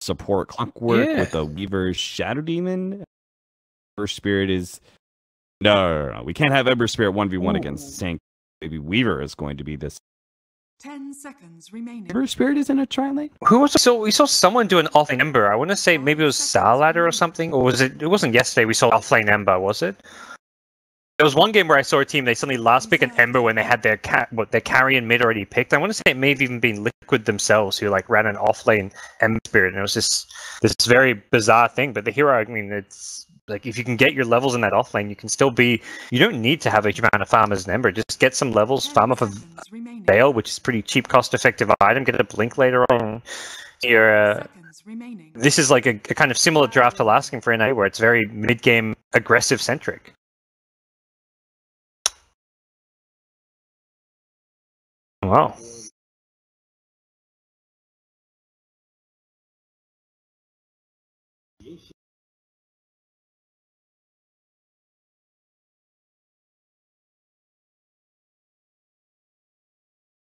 support Clockwork Yeah. with the Weaver Shadow Demon. Ember Spirit is no, no, no, no. We can't have Ember Spirit one v one against Sank. Maybe Weaver is going to be this. Ten seconds remaining. Ember Spirit is in a tri lane. Who was so we saw someone do an offlane ember. I want to say maybe it was Salader or something, or was it? It wasn't yesterday. We saw offlane ember, was it? There was one game where I saw a team they suddenly last pick an ember when they had their ca- what their carrion mid already picked. I want to say it may have even been Liquid themselves who like ran an offlane ember spirit, and it was just this very bizarre thing. But the hero, I mean, it's like if you can get your levels in that offlane, you can still be. You don't need to have a huge amount of farm as an ember. Just get some levels, farm off of Seconds. Veil, which is pretty cheap, cost-effective item. Get a blink later on. You're, uh, this is like a, a kind of similar draft to last game for NA, where it's very mid-game aggressive centric. Wow.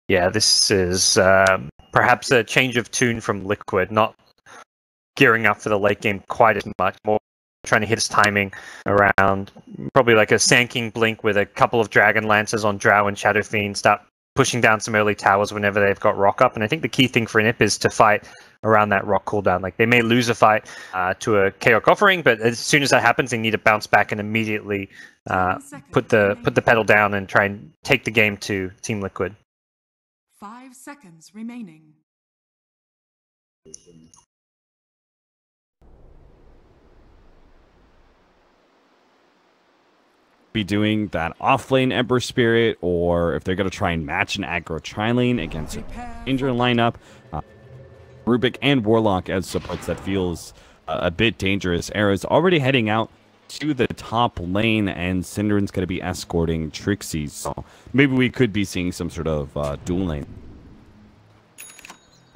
Yeah, this is um, perhaps a change of tune from Liquid, not gearing up for the late game quite as much, more trying to hit his timing around probably like a Sand King Blink with a couple of Dragon Lancers on Drow and Shadow Fiend, start pushing down some early towers whenever they've got rock up. And I think the key thing for Nip is to fight around that rock cooldown. Like they may lose a fight uh, to a chaotic offering, but as soon as that happens, they need to bounce back and immediately uh, put the put the pedal down and try and take the game to Team Liquid. Five seconds remaining. Be doing that off lane Ember Spirit, or if they're going to try and match an aggro tri lane against a Prepare Ranger lineup, uh, Rubik and Warlock as supports that feels uh, a bit dangerous. Era's already heading out to the top lane, and Synderen's going to be escorting Trixie. So maybe we could be seeing some sort of uh, dual lane.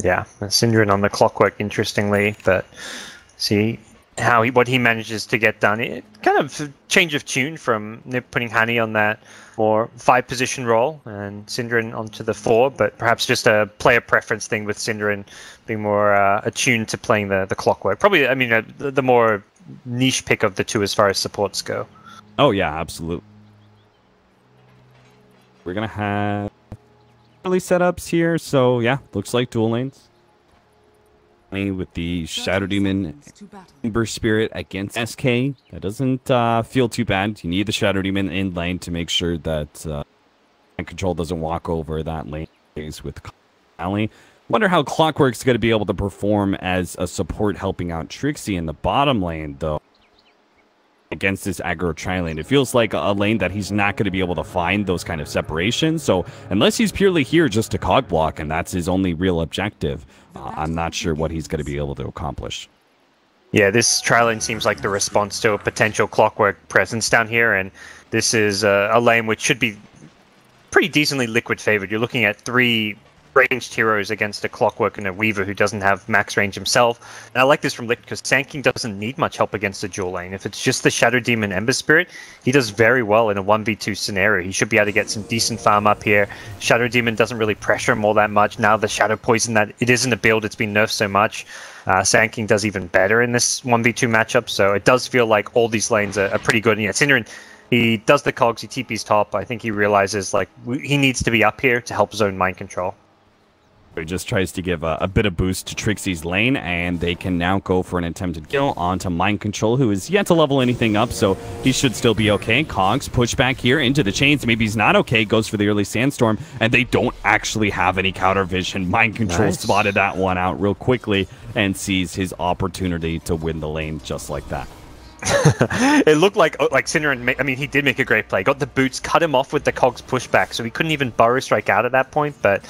Yeah, Synderen on the clockwork, interestingly, but see how he, what he manages to get done. It kind of change of tune from putting Hani on that more five position role and Synderen onto the four, but perhaps just a player preference thing with Synderen being more uh, attuned to playing the, the clockwork. Probably, I mean, uh, the, the more niche pick of the two as far as supports go. Oh yeah, absolutely. We're gonna have early setups here, so yeah, looks like dual lanes. With the Shadow Demon seconds to battle. Ember Spirit against SK. That doesn't uh, feel too bad. You need the Shadow Demon in lane to make sure that uh, control doesn't walk over that lane with Alley. Wonder how Clockwork's going to be able to perform as a support helping out Trixie in the bottom lane, though. Against this aggro tri lane, it feels like a lane that he's not going to be able to find those kind of separations. So unless he's purely here just to cog block, and that's his only real objective, uh, I'm not sure what he's going to be able to accomplish. Yeah, this tri lane seems like the response to a potential clockwork presence down here, and this is a lane which should be pretty decently liquid favored. You're looking at three ranged heroes against a clockwork and a weaver who doesn't have max range himself. And I like this from Liquid because Sand King doesn't need much help against the dual lane. If it's just the Shadow Demon Ember Spirit, he does very well in a 1v2 scenario. He should be able to get some decent farm up here. Shadow Demon doesn't really pressure him all that much. Now the Shadow Poison that it isn't a build, it's been nerfed so much. Uh, Sand King does even better in this 1v2 matchup, so it does feel like all these lanes are, are pretty good. And yeah, Synderen, he does the cogs, he TP's top. I think he realizes like he needs to be up here to help zone mind control. He just tries to give a, a bit of boost to Trixie's lane, and they can now go for an attempted kill onto Mind Control, who is yet to level anything up, so he should still be okay. Cogs push back here into the chains. Maybe he's not okay, goes for the early Sandstorm, and they don't actually have any counter vision. Mind Control Nice. spotted that one out real quickly and sees his opportunity to win the lane just like that. it looked like oh, like ma- I mean, he did make a great play. Got the boots, cut him off with the cogs pushback, so he couldn't even burrow strike out at that point. But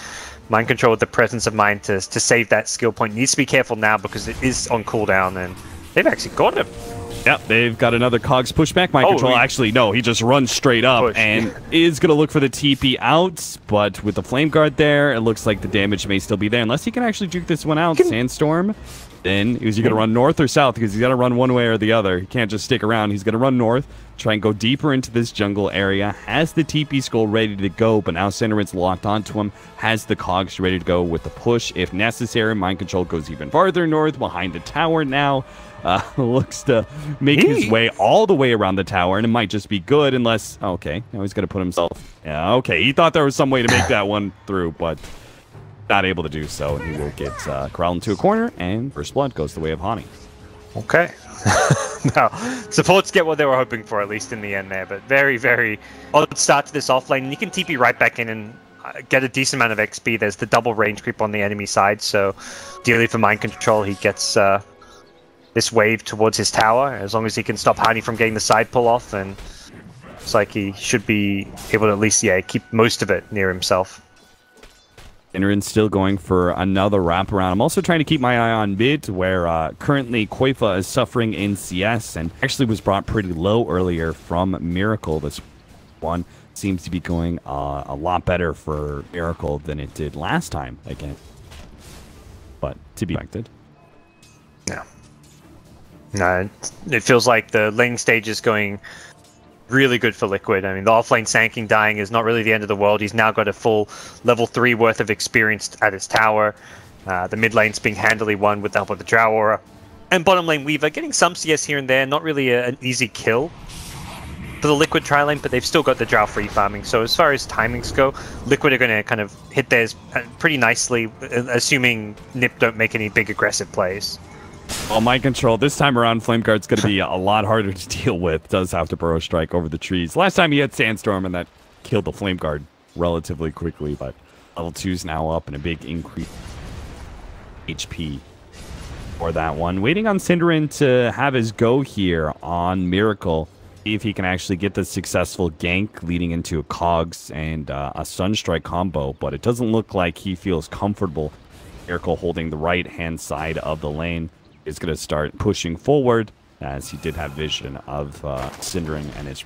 mind control with the presence of mind to to save that skill point needs to be careful now because it is on cooldown and they've actually got him. Yep, they've got another Cogs pushback. Mind Oh, control. Actually, no, he just runs straight up Push. and is going to look for the TP out. But with the Flame Guard there, it looks like the damage may still be there unless he can actually juke this one out. Can- Sandstorm Then is he going to run north or south? Because he's got to run one way or the other. He can't just stick around. He's going to run north, try and go deeper into this jungle area. Has the TP skull ready to go, but now Synderen's locked onto him. Has the cogs ready to go with the push if necessary. Mind control goes even farther north behind the tower now. Uh, looks to make his way all the way around the tower, and it might just be good unless. Okay, now he's going to put himself. Yeah, okay. He thought there was some way to make that one through, but not able to do so. And he will get uh, corralled into a corner, and first blood goes the way of Hani. Okay. no, supports get what they were hoping for, at least in the end there. But very, very odd start to this offlane. You can TP right back in and uh, get a decent amount of XP. There's the double range creep on the enemy side, so dearly for mind control, he gets uh, this wave towards his tower. As long as he can stop Hani from getting the side pull off, and it's like he should be able to at least, yeah, keep most of it near himself. Inrin still going for another wraparound. I'm also trying to keep my eye on mid, where uh, currently Qojqva is suffering in CS and actually was brought pretty low earlier from Miracle. This one seems to be going uh, a lot better for Miracle than it did last time again. But to be expected. Yeah. No, it feels like the lane stage is going really good for Liquid. I mean, the offlane Sand King dying is not really the end of the world. He's now got a full level 3 worth of experience at his tower. Uh, the mid lane's being handily won with the help of the Drow Aura. And bottom lane Weaver getting some CS here and there, not really a, an easy kill for the Liquid tri lane, but they've still got the Drow free farming. So as far as timings go, Liquid are going to kind of hit theirs uh, pretty nicely, uh, assuming Nip don't make any big aggressive plays. Well, mind control this time around, Flame Guard's going to be a lot harder to deal with. Does have to burrow strike over the trees. Last time he had Sandstorm, and that killed the Flame Guard relatively quickly. But level two's now up, and a big increase HP for that one. Waiting on Synderen to have his go here on Miracle. See if he can actually get the successful gank leading into a Cogs and uh, a Sunstrike combo. But it doesn't look like he feels comfortable. Miracle holding the right hand side of the lane is going to start pushing forward as he did have vision of uh, Synderen and his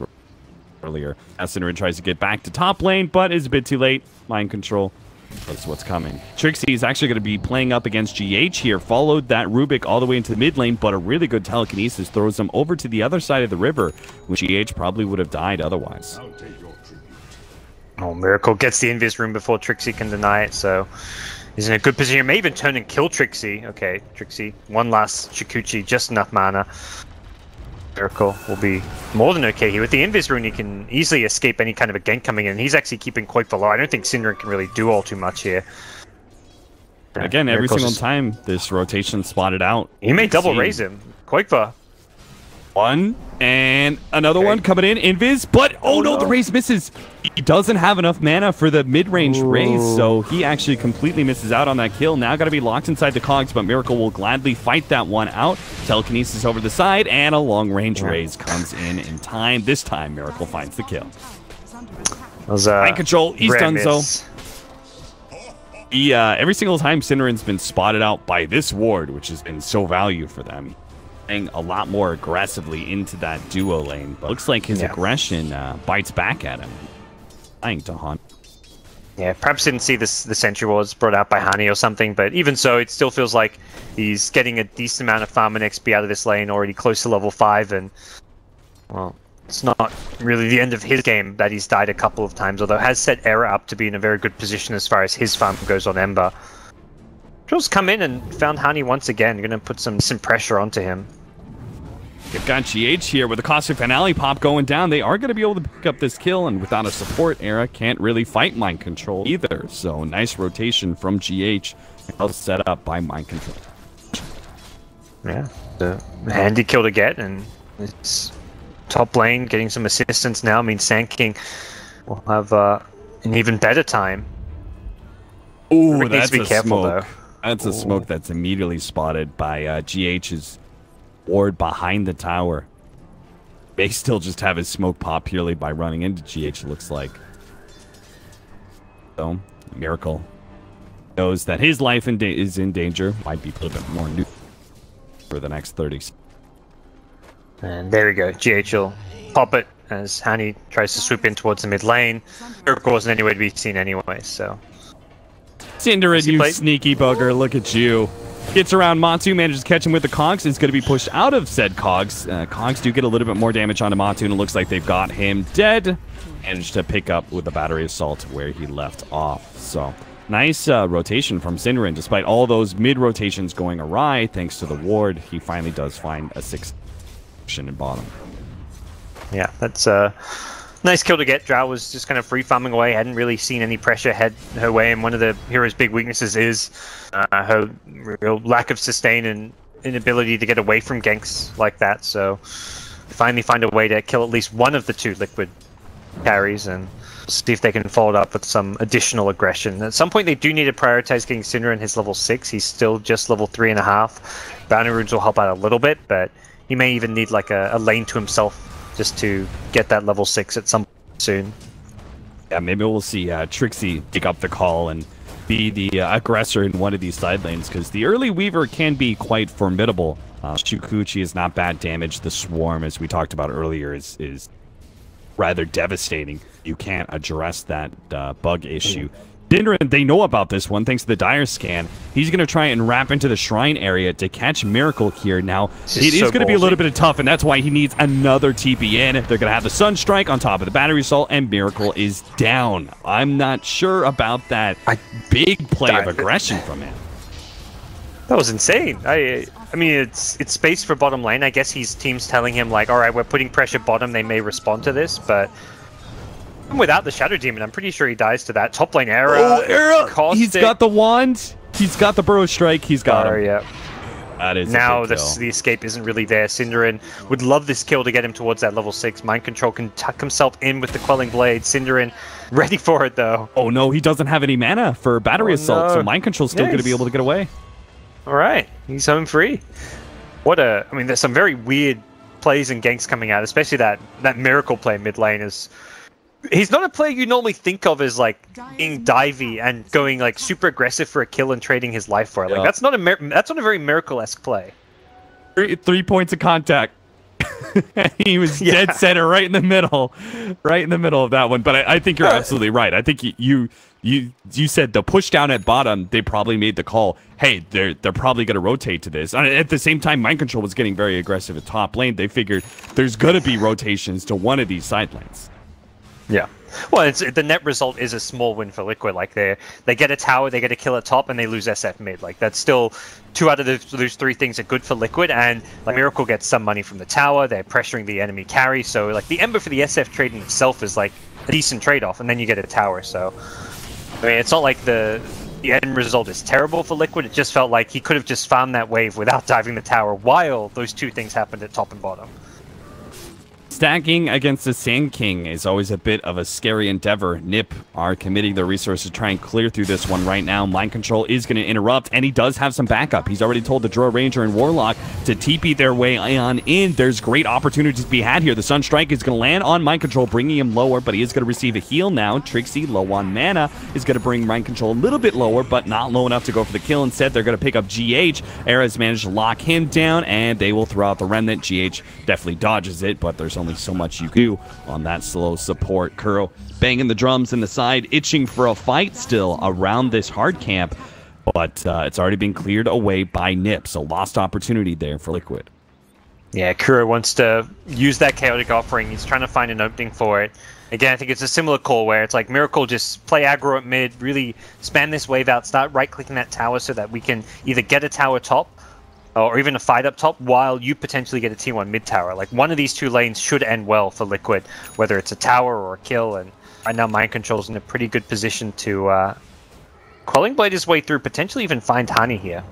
earlier. As Synderen tries to get back to top lane, but is a bit too late. Mind control. That's what's coming. Trixie is actually going to be playing up against GH here. Followed that Rubik all the way into the mid lane, but a really good telekinesis throws him over to the other side of the river, which GH probably would have died otherwise. Oh, Miracle gets the Invis rune before Trixie can deny it, so He's in a good position. He may even turn and kill Trixie. Okay, Trixie. One last Shukuchi, just enough mana. Miracle will be more than okay here. With the Invis rune, he can easily escape any kind of a gank coming in. He's actually keeping quite below. I don't think Syndra can really do all too much here. Again, every Miracle's single just... time this rotation spotted out. He may double raze him. Qojqva one and another okay. one coming in. Invis, but oh, oh no, no, the raze misses. He doesn't have enough mana for the mid-range raze, so he actually completely misses out on that kill. Now got to be locked inside the cogs, but Miracle will gladly fight that one out. Telekinesis over the side, and a long-range yeah. raze comes in in time. This time, Miracle finds the kill. Was, uh, Mind control, he's done so. He, uh, every single time Synderen's been spotted out by this ward, which has been so value for them, a lot more aggressively into that duo lane. But looks like his yeah. aggression uh, bites back at him. I Trying to hunt. Yeah, perhaps didn't see this the Sentry Wards brought out by Hani or something, but even so, it still feels like he's getting a decent amount of farm and XP out of this lane, already close to level 5, and, well, it's not really the end of his game that he's died a couple of times, although has set Era up to be in a very good position as far as his farm goes on Ember. Jules come in and found Hani once again, going to put some, some pressure onto him. You've got GH here with the Caustic Finale pop going down. They are going to be able to pick up this kill, and without a support, Era can't really fight Mind Control either. So nice rotation from GH. Well set up by Mind Control. Yeah, the handy kill to get, and it's top lane getting some assistance now. I mean, Sand King will have uh, an even better time. Ooh, that's a careful, smoke. Though. That's Ooh. a smoke that's immediately spotted by uh, GH's ward behind the tower. May still just have his smoke pop purely by running into GH, looks like. So, Miracle knows that his life in is in danger. Might be a little bit more new for the next 30 And there we go. GH will pop it as Hani tries to swoop in towards the mid lane. Miracle wasn't anywhere to be seen anyway, so... Synderen, you sneaky bugger, look at you. Gets around Matu, manages to catch him with the Cogs. Is going to be pushed out of said Cogs. Uh, Cogs do get a little bit more damage onto Matu, and it looks like they've got him dead. Managed to pick up with the battery assault where he left off. So nice uh, rotation from Synderen. Despite all those mid rotations going awry, thanks to the ward, he finally does find a six in bottom. Yeah, that's a nice kill to get. Drow was just kind of free farming away, hadn't really seen any pressure head her way, and one of the hero's big weaknesses is uh, her real lack of sustain and inability to get away from ganks like that. So finally find a way to kill at least one of the two liquid carries and see if they can follow it up with some additional aggression. At some point, they do need to prioritize getting Synderen his level 6. He's still just level 3.5. Bounty runes will help out a little bit, but he may even need like a, a lane to himself just to get that level 6 at some soon. Yeah, maybe we'll see uh, Trixie pick up the call and be the uh, aggressor in one of these side lanes because the early Weaver can be quite formidable. Uh, Shukuchi is not bad damage. The Swarm, as we talked about earlier, is is rather devastating. You can't address that uh, bug issue. Synderen, they know about this one thanks to the dire scan. He's going to try and wrap into the shrine area to catch Miracle here. Now, This it is is so going to be a little bit of tough, and that's why he needs another TP in. They're going to have the Sun Strike on top of the Battery Assault, and Miracle is down. I'm not sure about that I- big play of I- aggression from him. That was insane. I I mean, it's it's space for bottom lane. I guess he's team's telling him like, all right, we're putting pressure bottom. They may respond to this, but even without the Shadow Demon, I'm pretty sure he dies to that top lane Era. Oh, Era! He's Caustic- got the wand. He's got the Burrow Strike. He's got Oh, him. yeah. That is Now the, the escape isn't really there. Synderen would love this kill to get him towards that level 6. Mind Control can tuck himself in with the Quelling Blade. Synderen ready for it though. Oh no, he doesn't have any mana for battery Oh, assault, so mind control's still going to be able to get away. Alright, he's home free. What a... I mean, there's some very weird plays and ganks coming out, especially that, that Miracle play mid lane is... He's not a player you normally think of as like being divey and going like super aggressive for a kill and trading his life for it. Like Yeah. that's not a mir- that's not a very miracle-esque play. Three, three points of contact. he was Yeah. dead center, right in the middle, right in the middle of that one. But I, I think you're Uh, absolutely right. I think you, you you you said the push down at bottom. They probably made the call. Hey, they're they're probably going to rotate to this. And at the same time, mind control was getting very aggressive at top lane. They figured there's going to be rotations to one of these side lanes. Yeah. Well, it's, the net result is a small win for Liquid. Like they they get a tower, they get a kill at top, and they lose SF mid. Like that's still two out of those, those three things are good for Liquid. And like Miracle gets some money from the tower. They're pressuring the enemy carry. So like the Ember for the SF trade in itself is like a decent trade off, and then you get a tower. So I mean, it's not like the the end result is terrible for Liquid. It just felt like he could have just farmed that wave without diving the tower while those two things happened at top and bottom. Stacking against the Sand King is always a bit of a scary endeavor. Nip are committing their resources to try and clear through this one right now. Mind Control is going to interrupt, and he does have some backup. He's already told the Drow Ranger and Warlock to TP their way on in. There's great opportunities to be had here. The Sunstrike is going to land on Mind Control, bringing him lower, but he is going to receive a heal now. Trixie, low on mana, is going to bring Mind Control a little bit lower, but not low enough to go for the kill. Instead, they're going to pick up GH. Era's managed to lock him down, and they will throw out the Remnant. GH definitely dodges it, but there's only so much you can do on that slow support. Kuro banging the drums in the side, itching for a fight still around this hard camp, but uh, it's already been cleared away by Nip, so lost opportunity there for Liquid. Yeah, Kuro wants to use that chaotic offering. He's trying to find an opening for it. Again, I think it's a similar call where it's like Miracle just play aggro at mid, really span this wave out, start right clicking that tower so that we can either get a tower top or even a fight up top while you potentially get a T1 mid tower. Like one of these two lanes should end well for Liquid, whether it's a tower or a kill. And right now, Mind Control's in a pretty good position to uh, Quelling Blade his way through, potentially even find Hani here.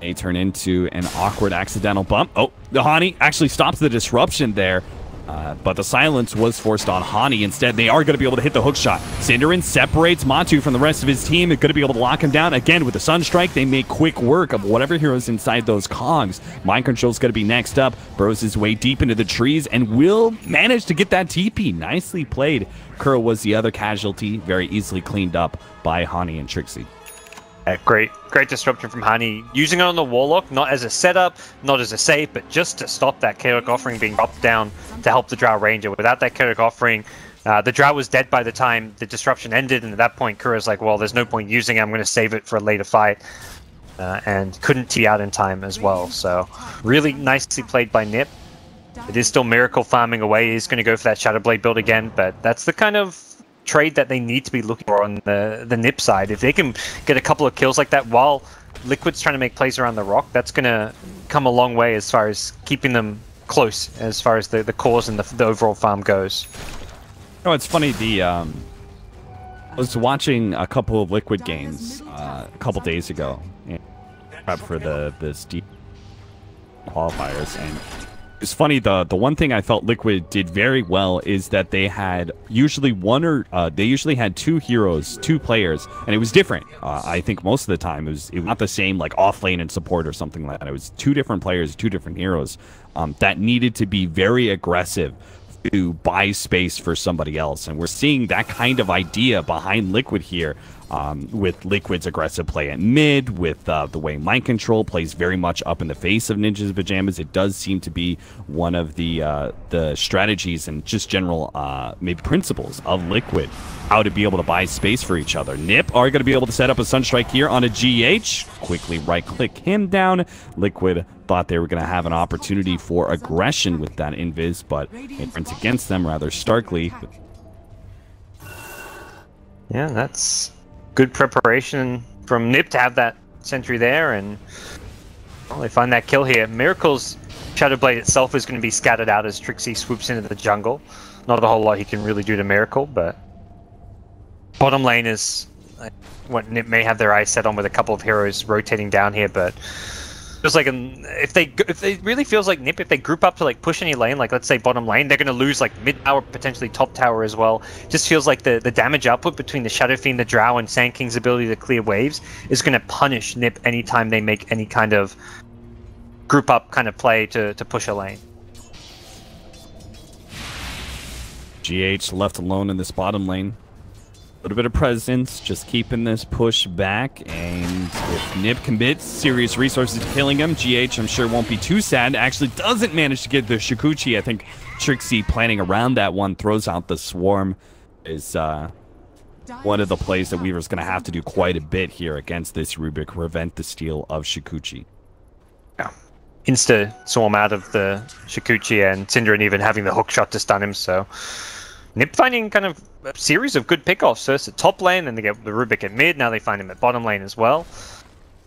They turn into an awkward accidental bump. Oh, the Hani actually stops the disruption there. Uh, but the silence was forced on Hani. Instead, they are going to be able to hit the hook shot. Synderen separates Matu from the rest of his team. They're going to be able to lock him down. Again, with the Sunstrike, they make quick work of whatever heroes inside those cogs. Mind Control's going to be next up. Burrows his way deep into the trees and will manage to get that TP. Nicely played. Kuro was the other casualty, very easily cleaned up by Hani and Trixie. Great, great disruption from Hani. Using it on the Warlock, not as a setup, not as a save, but just to stop that chaotic offering being dropped down to help the Drow Ranger. Without that chaotic offering, Uh, the Drow was dead by the time the disruption ended, and at that point, Kuro's like, well, there's no point using it. I'm going to save it for a later fight. Uh, and couldn't tee out in time as well. So, really nicely played by Nip. It is still Miracle farming away. He's going to go for that Shadow Blade build again, but that's the kind of trade that they need to be looking for on the, the Nip side. If they can get a couple of kills like that while Liquid's trying to make plays around the rock, that's going to come a long way as far as keeping them close as far as the, the cause and the, the overall farm goes. Oh, it's funny. The um, I was watching a couple of Liquid games uh, a couple days ago, prep for the the Steam qualifiers, and it's funny. the The one thing I felt Liquid did very well is that they had usually one or uh, they usually had two heroes, two players, and it was different. Uh, I think most of the time it was, it was not the same like off lane and support or something like that. It was two different players, two different heroes um, that needed to be very aggressive to buy space for somebody else. And we're seeing that kind of idea behind Liquid here um, with Liquid's aggressive play at mid, with uh, the way mind control plays very much up in the face of Ninja's pajamas. It does seem to be one of the uh, the strategies and just general uh, maybe principles of Liquid, how to be able to buy space for each other. Nip are going to be able to set up a Sunstrike here on a GH. Quickly right click him down. Liquid thought they were going to have an opportunity for aggression with that invis, but it turns against them rather starkly. Yeah, that's good preparation from Nip to have that sentry there, and well, they find that kill here. Miracle's Shadow Blade itself is going to be scattered out as Trixie swoops into the jungle. Not a whole lot he can really do to Miracle, but bottom lane is what Nip may have their eyes set on with a couple of heroes rotating down here, but feels like if they if they really feels like Nip if they group up to like push any lane like let's say bottom lane they're going to lose like mid tower potentially top tower as well. Just feels like the the damage output between the Shadow Fiend, the Drow, and Sand King's ability to clear waves is going to punish Nip anytime they make any kind of group up kind of play to to push a lane. GH left alone in this bottom lane little bit of presence, just keeping this push back. And if Nip commits serious resources to killing him, GH I'm sure won't be too sad. Actually doesn't manage to get the Shukuchi, I think Trixie planning around that one throws out the swarm is uh, one of the plays that Weaver's going to have to do quite a bit here against this Rubik, prevent the steal of Shukuchi. Yeah. Insta swarm out of the Shukuchi and Synderen even having the hook shot to stun him, so Nip finding kind of a series of good pickoffs. First at top lane, then they get the Rubik at mid, now they find him at bottom lane as well.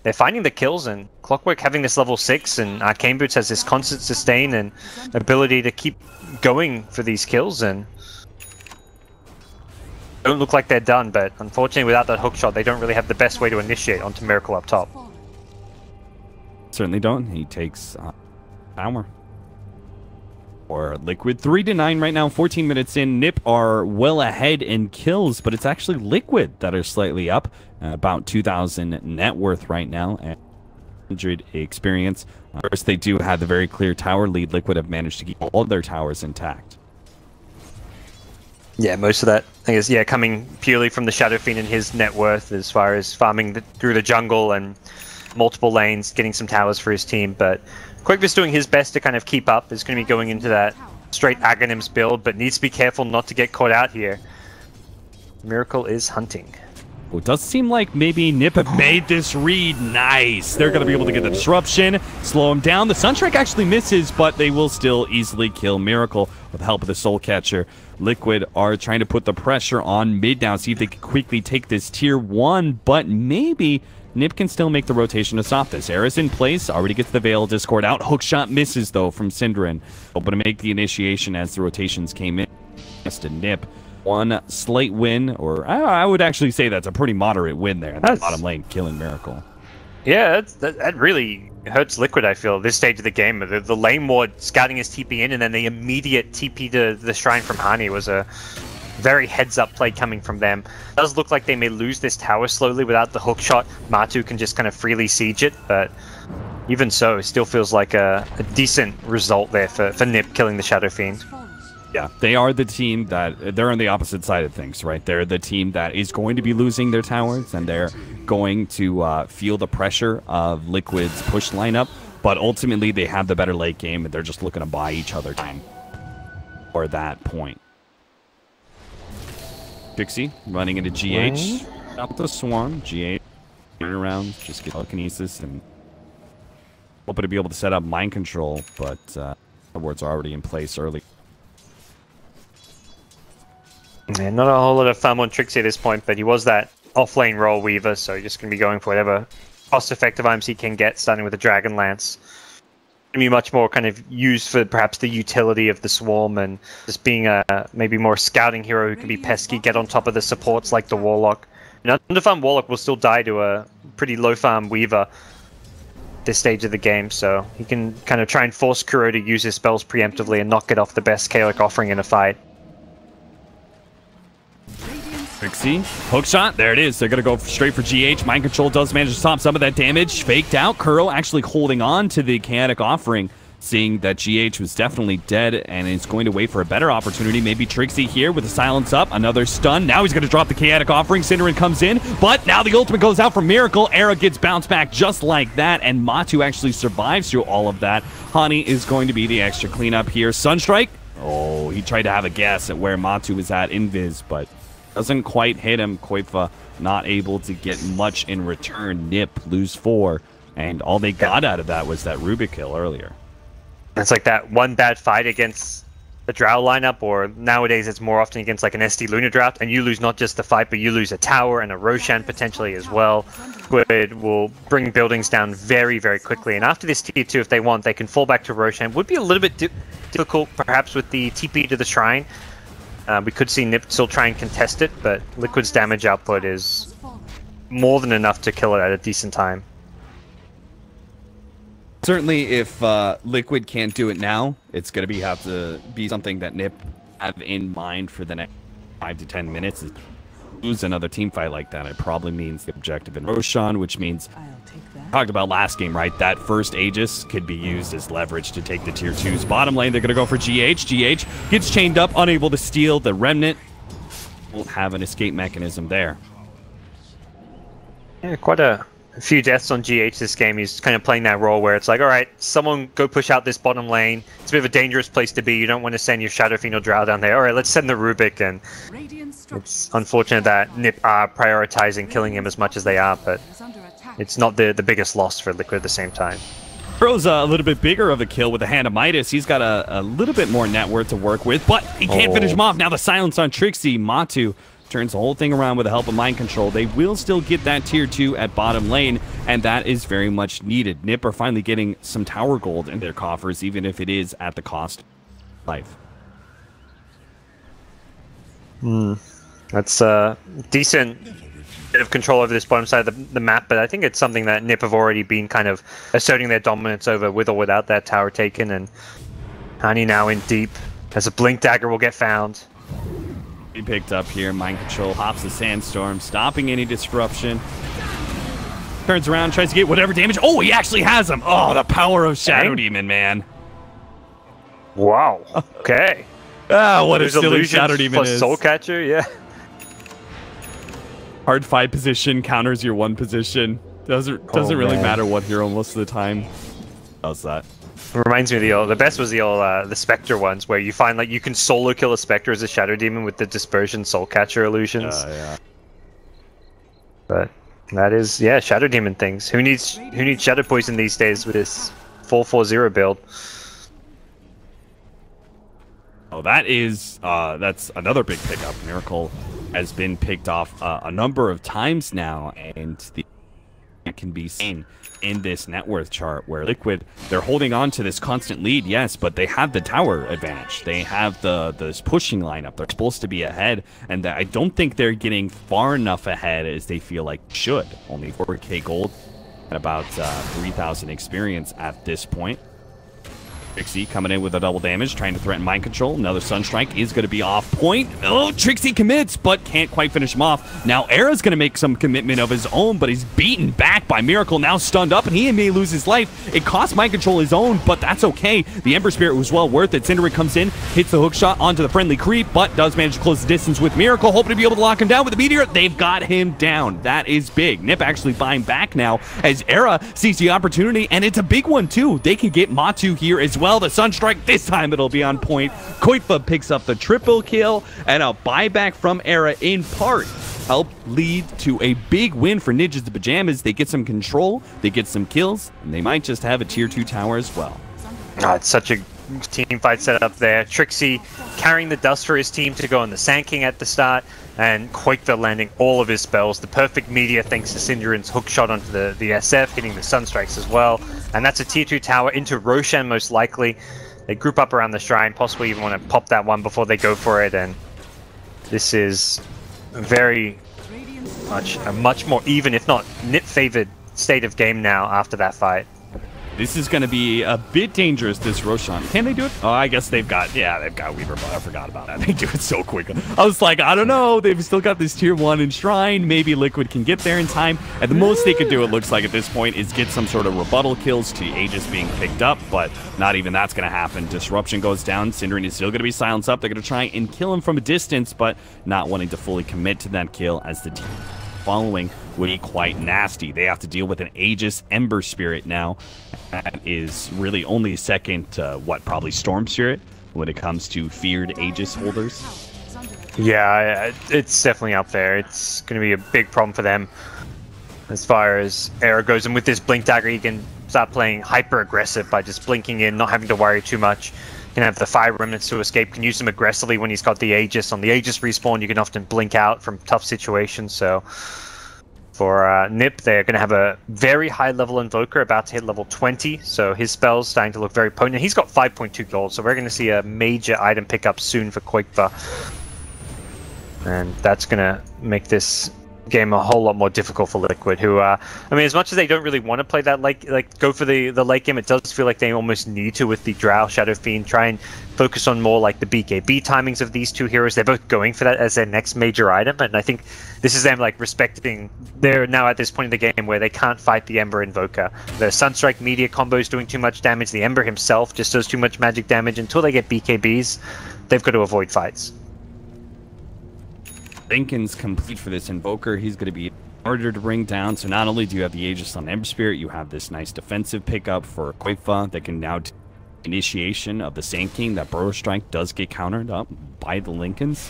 They're finding the kills, and Clockwork having this level 6, and Arcane Boots has this constant sustain and ability to keep going for these kills, and don't look like they're done, but unfortunately without that hook shot, they don't really have the best way to initiate onto Miracle up top. Certainly don't. He takes uh, or Liquid. 3 to 9 right now, 14 minutes in. Nip are well ahead in kills, but it's actually Liquid that are slightly up. Uh, about 2,000 net worth right now. And 100 experience. Uh, first, they do have the very clear tower lead. Liquid have managed to keep all their towers intact. Yeah, most of that I guess yeah coming purely from the Shadow Fiend and his net worth as far as farming the, through the jungle and multiple lanes, getting some towers for his team. But Qojqva doing his best to kind of keep up. Is going to be going into that straight Aghanims build, but needs to be careful not to get caught out here. Miracle is hunting. Well, it does seem like maybe Nip made this read nice. They're going to be able to get the disruption, slow him down. The Sunstrike actually misses, but they will still easily kill Miracle with the help of the Soul Catcher. Liquid are trying to put the pressure on mid now, see if they can quickly take this tier one, but maybe Nip can still make the rotation to stop this. Eris in place, already gets the Veil Discord out. Hookshot misses, though, from Synderen. Able to make the initiation as the rotations came in. Just a Nip. One slight win, or I, would actually say that's a pretty moderate win there. That's, bottom lane, killing Miracle. Yeah, that, that really hurts Liquid, I feel, this stage of the game. The, the lane ward scouting his TP in, and then the immediate TP to the Shrine from Hani was a very heads-up play coming from them. It does look like they may lose this tower slowly without the hook shot. Matu can just kind of freely siege it, but even so, it still feels like a, a decent result there for, for Nip killing the Shadow Fiend. Yeah, they are the team that they're on the opposite side of things, right? They're the team that is going to be losing their towers, and they're going to uh, feel the pressure of Liquid's push lineup. But ultimately, they have the better late game, and they're just looking to buy each other time for that point. Trixie running into GH. Up the Swarm. GH turn around, just get telekinesis and hoping to be able to set up mind control, but uh, the wards are already in place early. Yeah, not a whole lot of fun on Trixie at this point, but he was that off-lane role weaver, so just going to be going for whatever cost-effective he can get, starting with a Dragon Lance. Be much more kind of used for perhaps the utility of the Swarm and just being a maybe more scouting hero who can be pesky, get on top of the supports like the Warlock. Know, Underfarm Warlock will still die to a pretty low farm Weaver this stage of the game, so he can kind of try and force Kuro to use his spells preemptively and not get off the best Chaotic offering in a fight. Trixie, hook shot, there it is. They're gonna go straight for GH. Mind control does manage to stop some of that damage. Faked out. Kuro actually holding on to the chaotic offering, seeing that GH was definitely dead and is going to wait for a better opportunity. Maybe Trixie here with the silence up, another stun. Now he's gonna drop the chaotic offering. Synderen comes in, but now the ultimate goes out for Miracle. Era gets bounced back just like that, and Matu actually survives through all of that. Hani is going to be the extra cleanup here. Sunstrike. Oh, he tried to have a guess at where Matu was at in Viz, but doesn't quite hit him. Qojqva not able to get much in return. Nip lose four. And all they got out of that was that Rubik kill earlier. It's like that one bad fight against the Drow lineup, or nowadays it's more often against like an SD Luna draft, and you lose not just the fight, but you lose a tower and a Roshan potentially as well. Liquid will bring buildings down very, very quickly. And after this tier 2, if they want, they can fall back to Roshan. Would be a little bit difficult, perhaps, with the TP to the Shrine. Uh, we could see Nip still try and contest it, but Liquid's damage output is more than enough to kill it at a decent time. Certainly, if uh, Liquid can't do it now, it's going to be have to be something that Nip have in mind for the next five to ten minutes. Lose another team fight like that, it probably means the objective in Roshan, which means talked about last game, right? That first Aegis could be used as leverage to take the tier twos. Bottom lane, they're going to go for GH. GH gets chained up, unable to steal the Remnant. Won't have an escape mechanism there. Yeah, quite a few deaths on GH this game. He's kind of playing that role where it's like, all right, someone go push out this bottom lane. It's a bit of a dangerous place to be. You don't want to send your Shadow Fiend or Drow down there. All right, let's send the Rubik. And it's unfortunate that Nip are prioritizing killing him as much as they are, but it's not the, the biggest loss for Liquid at the same time. Kuro's a little bit bigger of a kill with the Hand of Midas. He's got a, a little bit more net worth to work with, but he can't oh. finish him off. Now the silence on Trixie. Matu turns the whole thing around with the help of mind control. They will still get that tier 2 at bottom lane, and that is very much needed. Nip are finally getting some tower gold in their coffers, even if it is at the cost of life. Hmm. That's uh, decent bit of control over this bottom side of the, the, map, but I think it's something that Nip have already been kind of asserting their dominance over with or without that tower taken, and Hani now in deep as a Blink Dagger will get found. He picked up here, Mind Control, hops the Sandstorm, stopping any disruption. Turns around, tries to get whatever damage. Oh, he actually has him! Oh, the power of Shadow. Demon, man. Wow. Okay. ah, what There's a silly Shadow Demon plus is. Soul Catcher, yeah. Hard five position counters your one position. Doesn't doesn't oh, really matter what hero most of the time. How's that? Reminds me of the old. The best was the old uh, the Spectre ones, where you find like you can solo kill a Spectre as a Shadow Demon with the Dispersion Soul Catcher illusions. Uh, yeah. But that is yeah, Shadow Demon things. Who needs who needs Shadow Poison these days with this 440 build? Oh, that is uh, that's another big pickup. Miracle has been picked off uh, a number of times now, and the it can be seen in this net worth chart where Liquid they're holding on to this constant lead, yes, but they have the tower advantage. They have the this pushing lineup. They're supposed to be ahead, and I don't think they're getting far enough ahead as they feel like should. Only 4K gold and about uh, 3,000 experience at this point. Trixie coming in with a double damage, trying to threaten mind control. Another Sunstrike is going to be off point. Oh, Trixie commits, but can't quite finish him off. Now Era's going to make some commitment of his own, but he's beaten back by Miracle, now stunned up, and he may lose his life. It cost mind control his own, but that's okay. The Ember Spirit was well worth it. Synderen comes in, hits the hook shot onto the friendly creep, but does manage to close the distance with Miracle, hoping to be able to lock him down with the Meteor. They've got him down. That is big. Nip actually buying back now as Era sees the opportunity, and it's a big one too. They can get Matu here as well well. The Sunstrike, this time it'll be on point. Qojqva picks up the triple kill and a buyback from Era in part help lead to a big win for Ninjas the Pajamas. They get some control, they get some kills, and they might just have a tier 2 tower as well. Oh, it's such a team fight setup there. Trixie carrying the dust for his team to go on the Sand King at the start, and Qojqva landing all of his spells. The perfect Meteor thanks to Synderen's hook shot onto the, the SF, hitting the Sunstrikes as well. And that's a tier 2 tower into Roshan most likely. They group up around the shrine, possibly even want to pop that one before they go for it, and this is very much a much more even, if not nip favored state of game now after that fight. This is going to be a bit dangerous, this Roshan. Can they do it? Oh, I guess they've got, yeah, they've got Weaver, but I forgot about that. They do it so quick. I was like, I don't know. They've still got this tier 1 Enshrine. Maybe Liquid can get there in time. At the most they could do, it looks like at this point, is get some sort of rebuttal kills to Aegis being picked up, but not even that's going to happen. Disruption goes down. Synderen is still going to be silenced up. They're going to try and kill him from a distance, but not wanting to fully commit to that kill as the team following would be quite nasty. They have to deal with an Aegis Ember Spirit now. That is really only second to what, probably Storm Spirit when it comes to feared Aegis holders. Yeah, it's definitely up there. It's going to be a big problem for them as far as Era goes. And with this Blink Dagger, you can start playing hyper aggressive by just blinking in, not having to worry too much. Can have the Fire Remnants to escape, can use them aggressively when he's got the Aegis. On the Aegis respawn, you can often blink out from tough situations, so for uh, Nip, they're going to have a very high level Invoker about to hit level 20, so his spell's starting to look very potent. He's got 5.2 gold, so we're going to see a major item pickup soon for Qojqva. And that's going to make this game a whole lot more difficult for Liquid. Who, uh, I mean, as much as they don't really want to play that like like go for the the late game, it does feel like they almost need to with the Drow Shadow Fiend. Try and focus on more like the BKB timings of these two heroes. They're both going for that as their next major item, and I think this is them like respecting. They're now at this point in the game where they can't fight the Ember Invoker. The Sunstrike Meteor combo is doing too much damage. The Ember himself just does too much magic damage. Until they get BKBs, they've got to avoid fights. Linken's complete for this Invoker. He's going to be harder to bring down. So not only do you have the Aegis on Ember Spirit, you have this nice defensive pickup for Qojqva that can now initiation of the Sand King. That Burrow Strike does get countered up by the Linken's.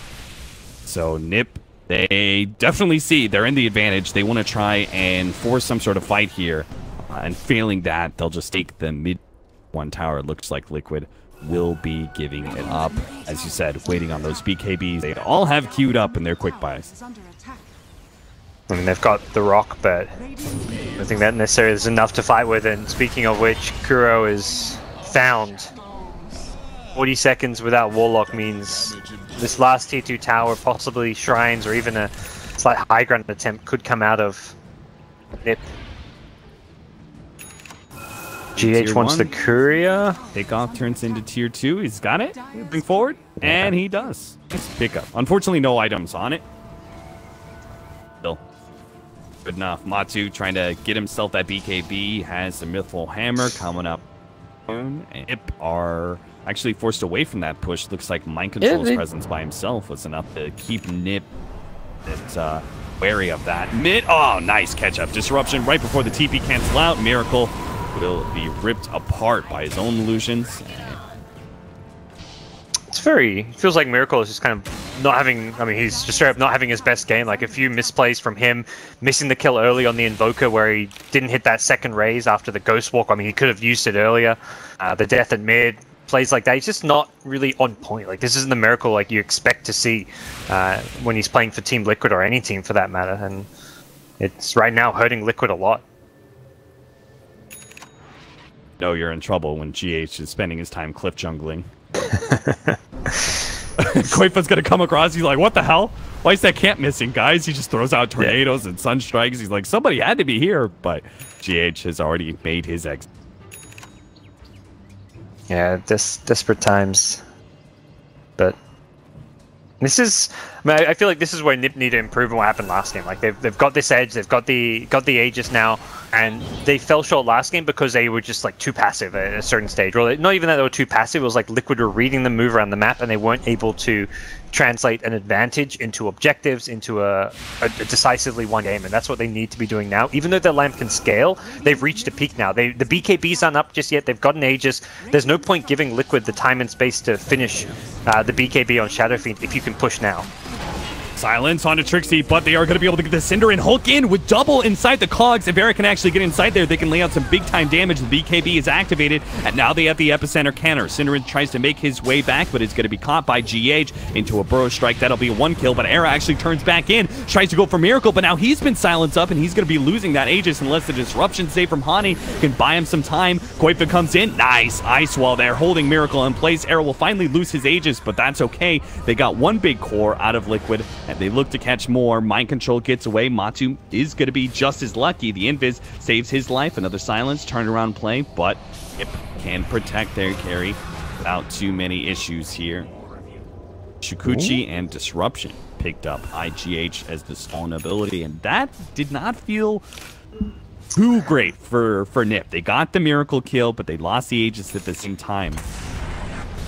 So Nip, they definitely see they're in the advantage. They want to try and force some sort of fight here. Uh, and failing that, they'll just take the mid one tower. It looks like Liquid will be giving it up. As you said, waiting on those BKBs. They all have queued up in their quick buys. I mean, they've got the rock, but I don't think that necessarily is enough to fight with. And speaking of which, Kuro is found. 40 seconds without Warlock means this last tier 2 tower, possibly shrines, or even a slight high ground attempt could come out of Nip. GH wants the Courier. Takeoff turns into tier 2. He's got it. Moving forward. And he does. Nice pickup. Unfortunately, no items on it. Still. Good enough. Matu trying to get himself that BKB. Has the Mithril Hammer coming up. And Ip are actually forced away from that push. Looks like Mind Control's yeah, they... presence by himself was enough to keep Nip at, uh, wary of that. Mid. Oh, nice catch up. Disruption right before the TP cancel out. Miracle will be ripped apart by his own illusions. It's very feels like Miracle is just kind of not having. I mean, he's just straight up not having his best game. Like a few misplays from him, missing the kill early on the Invoker where he didn't hit that second raze after the Ghost Walk. I mean, he could have used it earlier. Uh, the death at mid plays like that. He's just not really on point. Like this isn't the Miracle like you expect to see uh, when he's playing for Team Liquid or any team for that matter. And it's right now hurting Liquid a lot know you're in trouble when GH is spending his time cliff jungling. Qojqva's gonna come across. He's like, "What the hell? Why is that camp missing, guys?" He just throws out tornadoes yeah. and sun strikes. He's like, "Somebody had to be here," but GH has already made his exit. Yeah, this desperate times, but this is. I, mean, I feel like this is where Nip need to improve on what happened last game. Like they've they've got this edge. They've got the got the Aegis now and they fell short last game because they were just like too passive at a certain stage. Or not even that they were too passive. It was like Liquid were reading the move around the map, and they weren't able to translate an advantage into objectives, into a, a, decisively one game, and that's what they need to be doing now. Even though their lamp can scale, they've reached a peak now. They the BKBs aren't up just yet. They've gotten Aegis. There's no point giving Liquid the time and space to finish uh, the BKB on Shadow Fiend if you can push now. Silence onto Trixie, but they are going to be able to get the Cinder and Hulk in with double inside the cogs. If Eric can actually get inside there, they can lay out some big time damage. The BKB is activated, and now they have the epicenter canner. Synderen tries to make his way back, but is going to be caught by GH into a burrow strike. That'll be a one kill, but Era actually turns back in, tries to go for Miracle, but now he's been silenced up, and he's going to be losing that Aegis unless the disruption save from Hani can buy him some time. Qojqva comes in, nice ice wall there, holding Miracle in place. Era will finally lose his Aegis, but that's okay. They got one big core out of Liquid, and they look to catch more. Mind control gets away. Matu is going to be just as lucky. The Invis saves his life. Another silence, turnaround play, but it can protect their carry without too many issues here. Shukuchi and Disruption picked up IGH as the stone ability, and that did not feel too great for, for Nip. They got the miracle kill, but they lost the Aegis at the same time.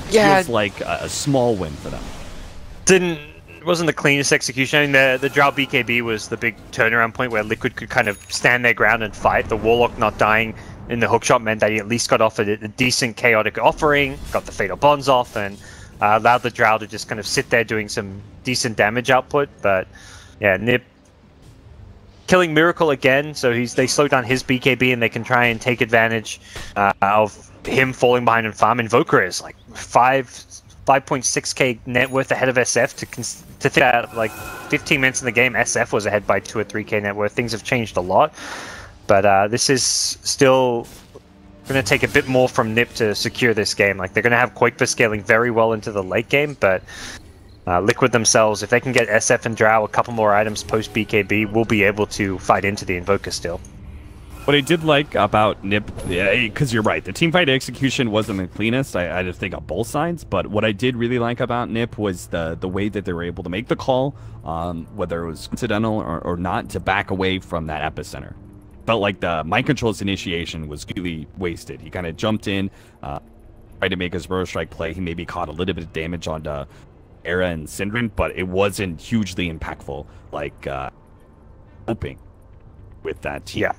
Yeah. Feels like a, a small win for them. Didn't wasn't the cleanest execution. I mean, the the Drow BKB was the big turnaround point where Liquid could kind of stand their ground and fight. The Warlock not dying in the hookshot meant that he at least got off a, a decent chaotic offering, got the fatal bonds off, and uh, allowed the Drow to just kind of sit there doing some decent damage output. But yeah, Nip killing Miracle again, so he's they slow down his BKB and they can try and take advantage uh, of him falling behind and farm. Invoker is like five 5.6k net worth ahead of SF to cons- to think that like 15 minutes in the game SF was ahead by 2 or 3k net worth. Things have changed a lot, but uh, this is still going to take a bit more from Nip to secure this game. Like they're going to have Quake scaling very well into the late game, but uh, Liquid themselves, if they can get SF and Drow a couple more items post BKB, will be able to fight into the Invoker still. What I did like about Nip, because you're right, the team fight execution wasn't the cleanest. I, I just think on both sides. But what I did really like about Nip was the the way that they were able to make the call, um, whether it was incidental or, or not, to back away from that epicenter. Felt like the mind control's initiation was really wasted. He kind of jumped in, uh, tried to make his burrow strike play. He maybe caught a little bit of damage on the Era and Synderen, but it wasn't hugely impactful like uh, hoping with that team. Yeah.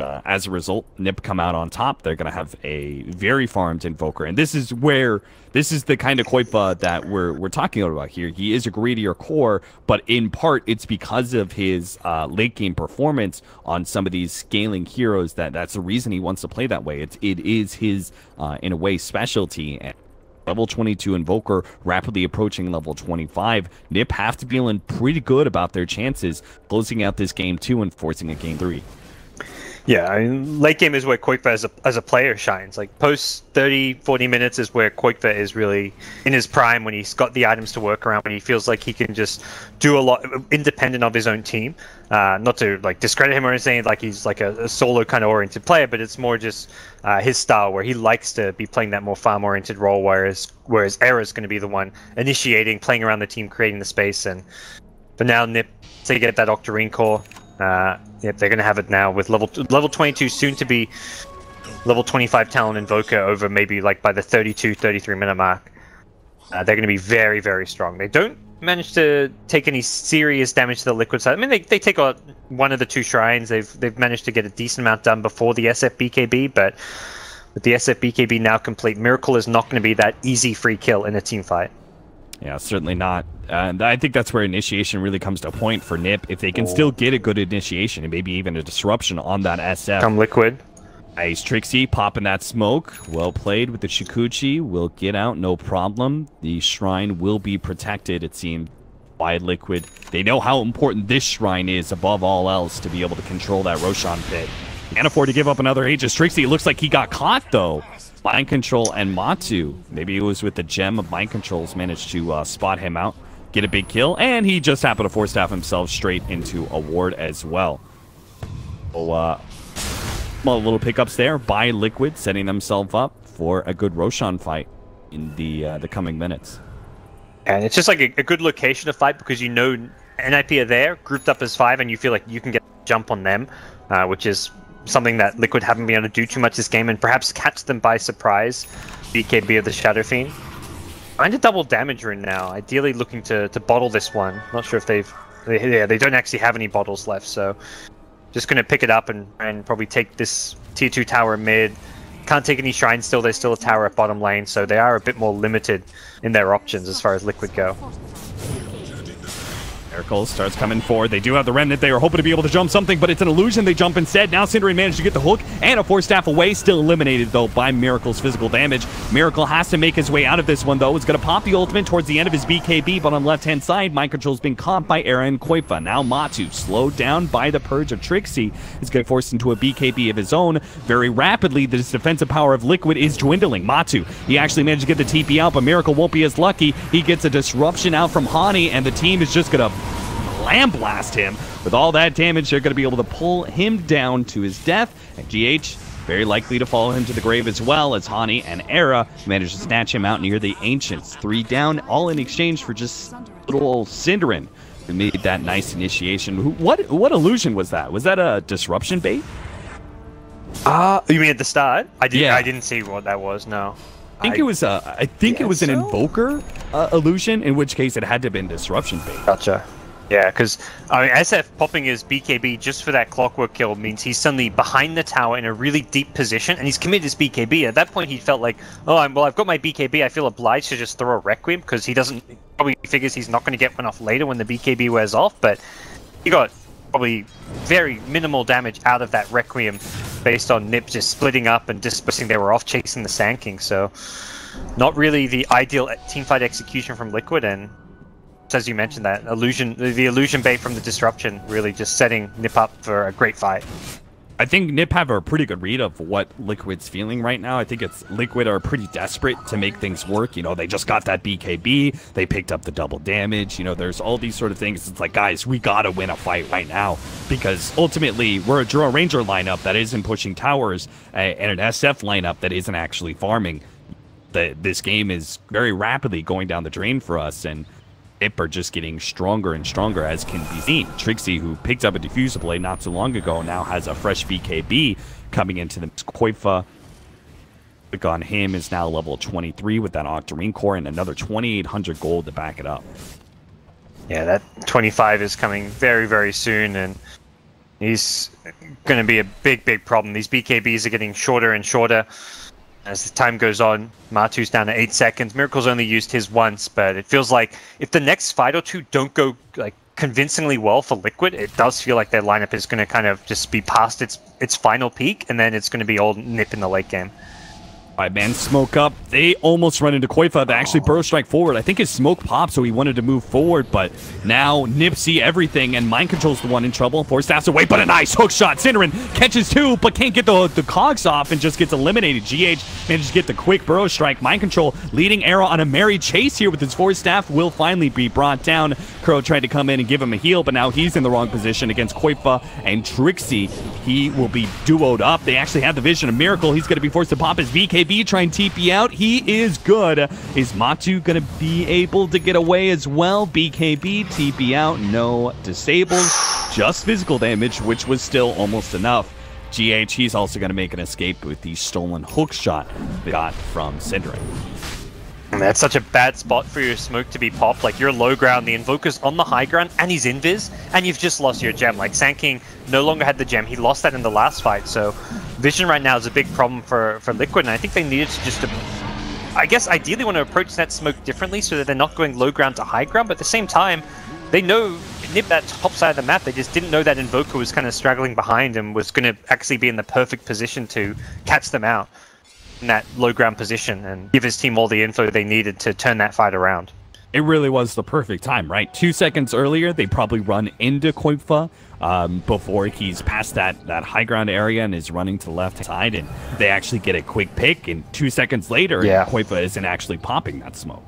Uh, as a result, Nip come out on top. They're going to have a very farmed Invoker. And this is where, this is the kind of Qojqva that we're, we're talking about here. He is a greedier core, but in part, it's because of his uh, late game performance on some of these scaling heroes that that's the reason he wants to play that way. It's, it is his, uh, in a way, specialty. Level 22 Invoker rapidly approaching level 25. Nip have to be feeling pretty good about their chances closing out this game two and forcing a game three. Yeah, I mean, late game is where Qojqva as a, as a player shines. Like post 30, 40 minutes is where Qojqva is really in his prime when he's got the items to work around, when he feels like he can just do a lot independent of his own team. Uh, not to like discredit him or anything, like he's like a, a solo kind of oriented player, but it's more just uh, his style where he likes to be playing that more farm oriented role, whereas whereas Era is going to be the one initiating, playing around the team, creating the space, and for now Nip to get that Octarine core. Uh, yep, they're going to have it now with level level 22, soon to be level 25 Talon Invoker over maybe like by the 32, 33 minute mark. Uh, they're going to be very, very strong. They don't manage to take any serious damage to the liquid side. I mean, they, they take out one of the two shrines. They've they've managed to get a decent amount done before the SF BKB, but with the SF BKB now complete, Miracle is not going to be that easy free kill in a team fight. Yeah, certainly not. And I think that's where initiation really comes to a point for Nip. If they can still oh. get a good initiation and maybe even a disruption on that SF. Come liquid. Nice Trixie popping that smoke. Well played with the Shukuchi. Will get out, no problem. The shrine will be protected, it seems, by Liquid. They know how important this shrine is above all else to be able to control that Roshan pit. Can't afford to give up another Aegis. Trixie, it looks like he got caught, though. Mind Control and Matu. Maybe it was with the gem of Mind Controls managed to uh, spot him out, get a big kill, and he just happened to force staff himself straight into a ward as well. So, uh, little pickups there by Liquid, setting themselves up for a good Roshan fight in the uh, the coming minutes. And it's just like a, a, good location to fight because you know NIP are there, grouped up as five, and you feel like you can get jump on them, uh, which is something that Liquid haven't been able to do too much this game, and perhaps catch them by surprise. BKB of the Shadow Fiend. Kind a double damage rune now. Ideally looking to, to bottle this one. Not sure if they've... They, yeah, they don't actually have any bottles left, so... Just to pick it up and, and probably take this tier 2 tower mid. Can't take any shrines still. There's still a tower at bottom lane, so they are a bit more limited in their options as far as Liquid go. Miracle starts coming forward. They do have the remnant. They are hoping to be able to jump something, but it's an illusion. They jump instead. Now Synderen managed to get the hook and a force staff away. Still eliminated, though, by Miracle's physical damage. Miracle has to make his way out of this one, though. He's going to pop the ultimate towards the end of his BKB, but on left-hand side, Mind Control's been caught by Era and Qojqva. Now Matu, slowed down by the Purge of Trixie, is going to force into a BKB of his own. Very rapidly, this defensive power of Liquid is dwindling. Matu, he actually managed to get the TP out, but Miracle won't be as lucky. He gets a disruption out from Hani, and the team is just going to Lamb Blast him. With all that damage, they're going to be able to pull him down to his death. And GH very likely to follow him to the grave as well as Hani and Era manage to snatch him out near the Ancients. Three down, all in exchange for just little old Synderen who made that nice initiation. What what illusion was that? Was that a disruption bait? Ah, uh, you mean at the start? I didn't. Yeah. I didn't see what that was. No. I think it was a. I think it was an so? invoker uh, illusion. In which case, it had to have been disruption bait. Gotcha. Yeah, because I mean, SF popping his BKB just for that clockwork kill means he's suddenly behind the tower in a really deep position, and he's committed his BKB. At that point, he felt like, oh, I'm, well, I've got my BKB. I feel obliged to just throw a Requiem because he doesn't probably figures he's not going to get one off later when the BKB wears off. But he got probably very minimal damage out of that Requiem based on Nip just splitting up and dispersing. They were off chasing the Sand King, so not really the ideal teamfight execution from Liquid and as you mentioned, that illusion, the illusion bait from the disruption, really just setting Nip up for a great fight. I think Nip have a pretty good read of what Liquid's feeling right now. I think it's Liquid are pretty desperate to make things work. You know, they just got that BKB, they picked up the double damage. You know, there's all these sort of things. It's like, guys, we gotta win a fight right now because ultimately we're a Drow Ranger lineup that isn't pushing towers and an SF lineup that isn't actually farming. This game is very rapidly going down the drain for us, and Nip are just getting stronger and stronger, as can be seen. Trixie, who picked up a diffuser blade not so long ago, now has a fresh BKB coming into the Qojqva. Click on him is now level 23 with that Octarine core and another 2,800 gold to back it up. Yeah, that 25 is coming very, very soon, and he's going to be a big, big problem. These BKBs are getting shorter and shorter as the time goes on. Matu's down to eight seconds. Miracle's only used his once, but it feels like if the next fight or two don't go like convincingly well for Liquid, it does feel like their lineup is going to kind of just be past its its final peak, and then it's going to be all nip in the late game. Five man smoke up. They almost run into Qojqva. They actually oh. burrow strike forward. I think his smoke popped, so he wanted to move forward, but now Nipsey everything, and Mind Control's the one in trouble. Force staffs away, but a nice hook shot. Synderen catches two, but can't get the, the cogs off and just gets eliminated. GH manages to get the quick burrow strike. Mind Control leading Era on a merry chase here with his force staff will finally be brought down. Kuro tried to come in and give him a heal, but now he's in the wrong position against Qojqva and Trixie. He will be duoed up. They actually have the vision of Miracle. He's going to be forced to pop his BKB, try and TP out. He is good. Is Matu going to be able to get away as well? BKB, TP out, no disables, just physical damage, which was still almost enough. GH, he's also going to make an escape with the stolen hook shot got from Synderen. And That's such a bad spot for your smoke to be popped. Like you're low ground, the invoker's on the high ground, and he's invis, and you've just lost your gem. Like Sand King no longer had the gem; he lost that in the last fight. So vision right now is a big problem for for Liquid, and I think they needed to just, I guess, ideally want to approach that smoke differently so that they're not going low ground to high ground. But at the same time, they know nip that top side of the map. They just didn't know that invoker was kind of straggling behind and was going to actually be in the perfect position to catch them out in that low ground position and give his team all the info they needed to turn that fight around. It really was the perfect time, right? Two seconds earlier, they probably run into Qojqva um, before he's past that, that high ground area and is running to the left side, and they actually get a quick pick. And two seconds later, Yeah. Qojqva isn't actually popping that smoke.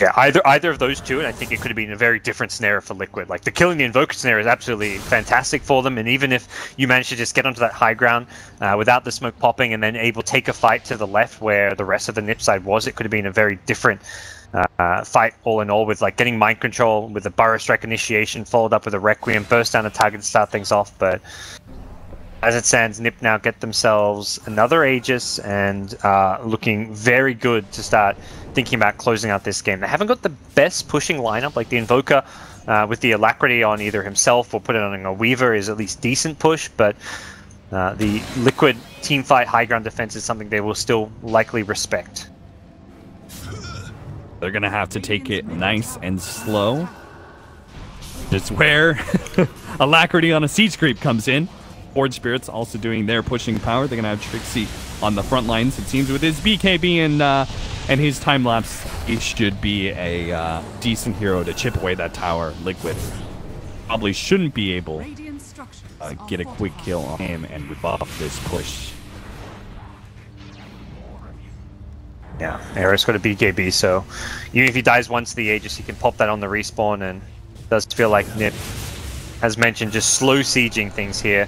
Yeah, either either of those two, and I think it could have been a very different scenario for Liquid. Like the killing the Invoker scenario is absolutely fantastic for them, and even if you manage to just get onto that high ground uh, without the smoke popping, and then able to take a fight to the left where the rest of the Nip side was, it could have been a very different uh, fight all in all. With like getting mind control with the Burrow Strike initiation, followed up with a Requiem, burst down a target to start things off. But As it stands, Nip now get themselves another Aegis and uh, looking very good to start thinking about closing out this game. They haven't got the best pushing lineup, like the Invoker uh, with the Alacrity on either himself or put it on a Weaver is at least decent push, but uh, the Liquid team fight high ground defense is something they will still likely respect. They're going to have to take it nice and slow. Just where Alacrity on a Siege Creep comes in. Forge Spirits also doing their pushing power. They're going to have Trixie on the front lines. It seems with his BKB and uh, and his time lapse, he should be a uh, decent hero to chip away that tower. Liquid probably shouldn't be able uh, get a quick kill on him and rebuff this push. Yeah, Era's got a BKB, so even if he dies once the Aegis, he can pop that on the respawn, and does feel like Nip, has mentioned, just slow sieging things here.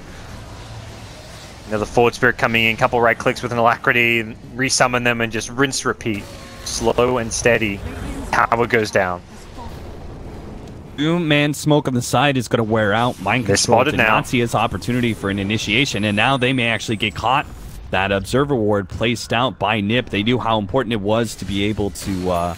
Another Forge Spirit coming in, couple right clicks with an Alacrity, resummon them, and just rinse repeat. Slow and steady. Tower goes down. Boom man smoke on the side is going to wear out. Mind They're control spotted did now. not see his opportunity for an initiation, and now they may actually get caught. That observer ward placed out by Nip. They knew how important it was to be able to uh,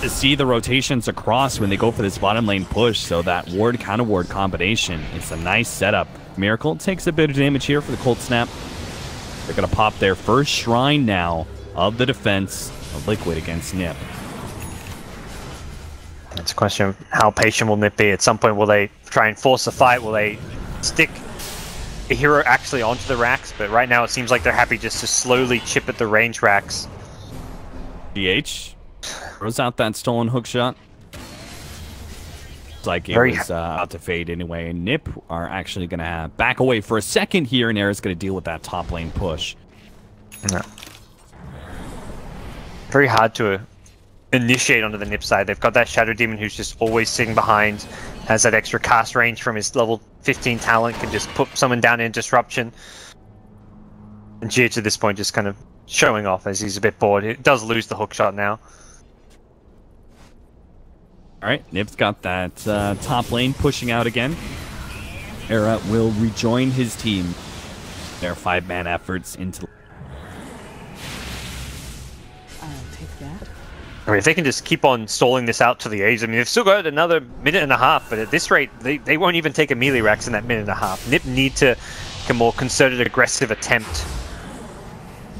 to see the rotations across when they go for this bottom lane push. So that ward counter ward combination is a nice setup. Miracle takes a bit of damage here for the cold snap. They're going to pop their first shrine now of the defense of Liquid against Nip. It's a question of how patient will Nip be. At some point, will they try and force a fight? Will they stick a hero actually onto the racks? But right now, it seems like they're happy just to slowly chip at the range racks. GH throws out that stolen hook shot. Like it Very was uh, out to fade anyway. And Nip are actually going to back away for a second here, and Era's going to deal with that top lane push. No. Very hard to initiate onto the Nip side. They've got that Shadow Demon who's just always sitting behind, has that extra cast range from his level 15 talent, can just put someone down in disruption. And GH at this point just kind of showing off as he's a bit bored. He does lose the hook shot now. All right, Nip's got that uh, top lane pushing out again. Era will rejoin his team. Their five-man efforts into I'll take that. I mean, if they can just keep on stalling this out to the A's, I mean, they've still got another minute and a half, but at this rate, they, they won't even take a melee racks in that minute and a half. Nip need to make a more concerted, aggressive attempt.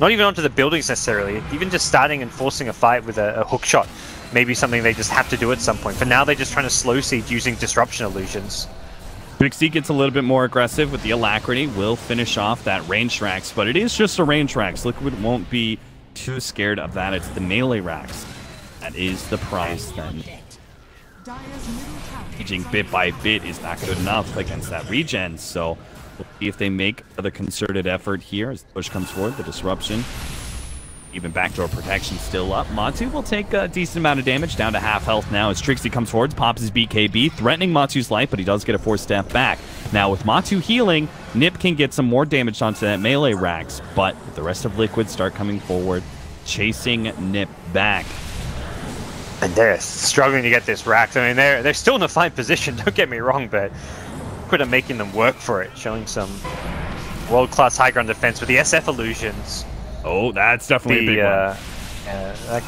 Not even onto the buildings necessarily, even just starting and forcing a fight with a, a hook shot. Maybe something they just have to do at some point. For now, they're just trying to slow siege using disruption illusions. Trixie gets a little bit more aggressive with the alacrity. Will finish off that range racks, but it is just a range racks. Liquid won't be too scared of that. It's the melee racks. That is the price then. Aging bit by bit is not good enough against that regen. So we'll see if they make the concerted effort here as the push comes forward. The disruption. Even backdoor protection still up. Matu will take a decent amount of damage, down to half health now as Trixie comes forward, pops his BKB, threatening Matu's life, but he does get a four step back. Now with Matu healing, Nip can get some more damage onto that melee racks, but the rest of Liquid start coming forward, chasing Nip back. And they're struggling to get this racked. I mean, they're they're still in a fine position. Don't get me wrong, but quit are making them work for it, showing some world-class high ground defense with the SF illusions. Oh, that's definitely a big The one. uh, uh, like,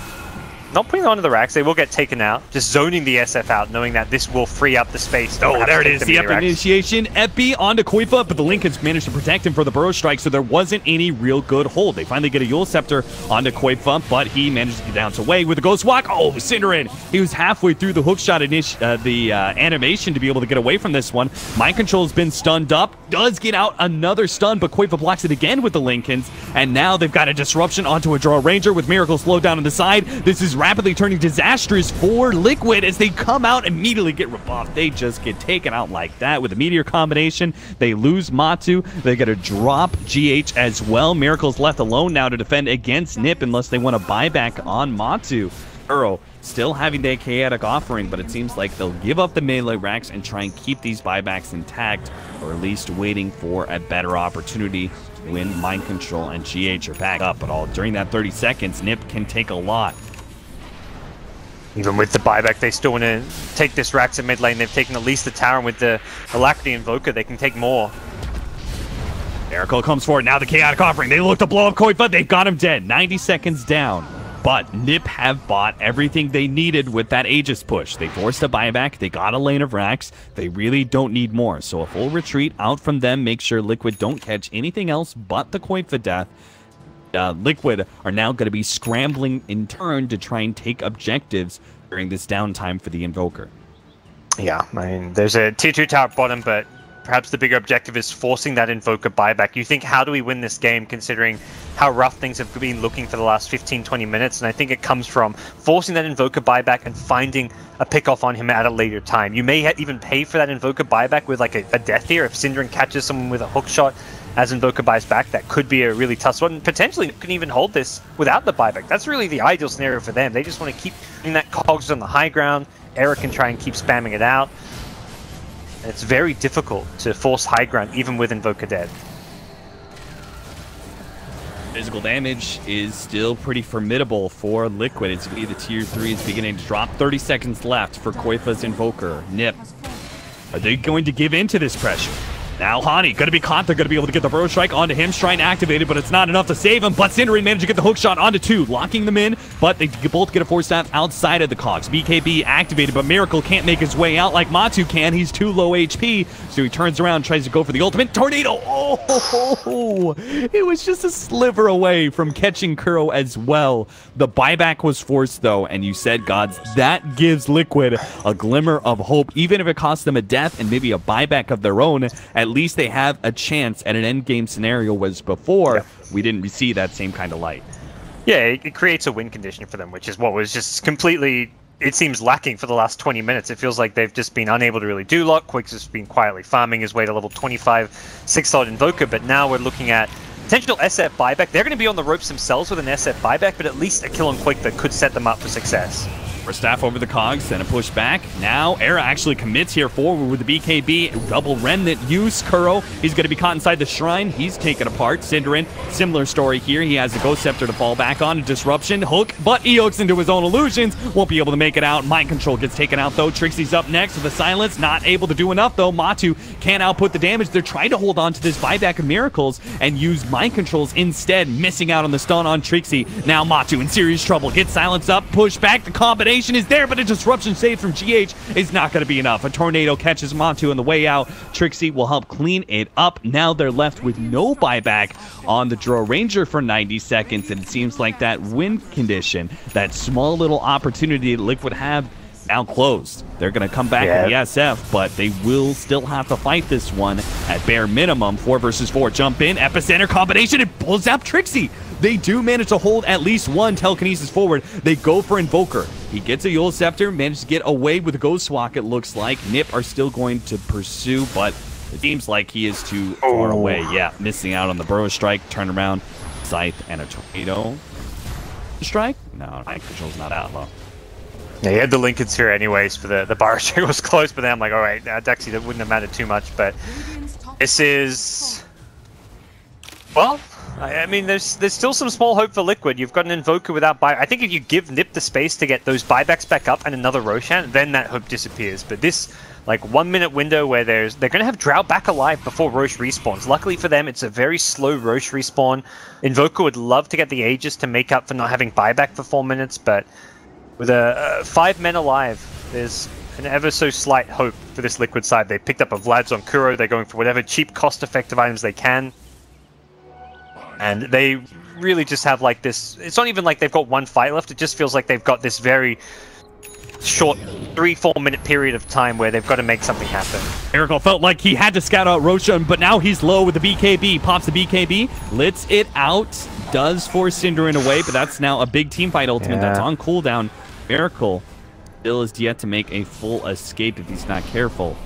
not putting it onto the racks, they will get taken out. Just zoning the SF out, knowing that this will free up the space. Oh, there it is. the up initiation. Epi onto Qojqva, but the Linken's managed to protect him for the Burrow Strike, so there wasn't any real good hold. They finally get a Yule Scepter onto Qojqva, but he managed to get down to way with a Ghost Walk. Oh, Synderen. He was halfway through the hookshot initi- uh, the uh, animation to be able to get away from this one. Mind Control has been stunned up. Does get out another stun, but Qojqva blocks it again with the Linken's. And now they've got a disruption onto a Drow Ranger with Miracle slow down on the side. This is rapidly turning disastrous for Liquid as they come out immediately get rebuffed. They just get taken out like that with a Meteor combination. They lose Matu. They got to drop GH as well. Miracle's left alone now to defend against Nip unless they want to buy back on Matu. Earl still having the chaotic offering, but it seems like they'll give up the melee racks and try and keep these buybacks intact, or at least waiting for a better opportunity when Mind Control and GH are back up. But all during that 30 seconds, Nip can take a lot. Even with the buyback, they still want to take this racks in mid lane. They've taken at least the tower, and with the Alacrity Invoker, they can take more. Miracle comes forward. Now the chaotic offering. They look to blow up Qojqva. They've got him dead. 90 seconds down. But Nip have bought everything they needed with that Aegis push. They forced a buyback. They got a lane of racks. They really don't need more. So a full retreat out from them. Make sure Liquid don't catch anything else but the Qojqva death. Uh, Liquid are now going to be scrambling in turn to try and take objectives during this downtime for the Invoker. Yeah, I mean, there's a tier 2 tower bottom, but perhaps the bigger objective is forcing that Invoker buyback. You think, how do we win this game considering how rough things have been looking for the last 15, 20 minutes? And I think it comes from forcing that Invoker buyback and finding a pick off on him at a later time. You may even pay for that Invoker buyback with like a, a death here. If Synderen catches someone with a hook shot as Invoker buys back, that could be a really tough one. Potentially can even hold this without the buyback. That's really the ideal scenario for them. They just want to keep that cogs on the high ground. Eric can try and keep spamming it out. It's very difficult to force high ground even with Invoker dead. Physical damage is still pretty formidable for Liquid. It's the tier 3 is beginning to drop. 30 seconds left for Qojqva's Invoker. Nip, are they going to give in to this pressure? Now Hani to be caught. They're to be able to get the Burrow Strike onto him. Shrine activated, but it's not enough to save him. But Synderen managed to get the hook shot onto two, locking them in. But they both get a force staff outside of the cogs. BKB activated, but Miracle can't make his way out like Matu can. He's too low HP, so he turns around, tries to go for the ultimate tornado. Oh, it was just a sliver away from catching Kuro as well. The buyback was forced though, and you said, gods, that gives Liquid a glimmer of hope, even if it costs them a death and maybe a buyback of their own. At least they have a chance at an end game scenario. Was before Yeah. we didn't see that same kind of light. Yeah, it, it creates a win condition for them, which is what was just completely, it seems, lacking for the last 20 minutes. It feels like they've just been unable to really do a lot. Quicks has been quietly farming his way to level 25, 6 slot Invoker, but now we're looking at potential SF buyback. They're going to be on the ropes themselves with an SF buyback, but at least a kill on Quick that could set them up for success. Force staff over the cogs, then a push back. Now, Era actually commits here forward with the BKB. Double remnant use. Kuro, he's going to be caught inside the shrine. He's taken apart. Synderen, similar story here. He has a Ghost Scepter to fall back on. A disruption, hook, but hooks into his own illusions. Won't be able to make it out. Mind Control gets taken out, though. Trixie's up next with the silence. Not able to do enough, though. Matu can't output the damage. They're trying to hold on to this buyback of miracles and use Mind Controls instead, missing out on the stun on Trixie. Now Matu in serious trouble. Gets silence up, push back. The combination is there, but a disruption save from GH is not going to be enough. A tornado catches Matu on the way out. Trixie will help clean it up. Now they're left with no buyback on the Drow Ranger for 90 seconds, and it seems like that win condition, that small little opportunity that Liquid have, now closed. They're going to come back in the SF, but they will still have to fight this one at bare minimum. Four versus four. Jump in, epicenter combination, and pulls out Trixie. They do manage to hold at least one telekinesis forward. They go for Invoker. He gets a Yule Scepter, manages to get away with a Ghost Walk, it looks like. Nip are still going to pursue, but it seems like he is too far Oh. away. Yeah, missing out on the Burrow Strike, turn around, Scythe, and a Tornado. Strike? No, Mind Control's not out low. Yeah, he had the Linken here anyways for the, the bar check was close, but then I'm like, all right, uh, Dexy, that wouldn't have mattered too much, but This is well. I mean, there's there's still some small hope for Liquid. You've got an Invoker without buy. I think if you give Nip the space to get those buybacks back up and another Roshan, then that hope disappears. But this like one minute window where there's they're gonna have Drow back alive before Rosh respawns. Luckily for them, it's a very slow Rosh respawn. Invoker would love to get the Aegis to make up for not having buyback for four minutes, but with a uh, five men alive, there's an ever so slight hope for this liquid side. They picked up a Vlad's on Kuro. They're going for whatever cheap, cost-effective items they can, and they really just have like this. It's not even like they've got one fight left. It just feels like they've got this very short three, four minute period of time where they've got to make something happen. Miracle felt like he had to scout out Roshan, but now he's low with the BKB. Pops the BKB, lets it out, does force Synderen away, but that's now a big team fight ultimate that's on cooldown. Miracle still is yet to make a full escape if he's not careful.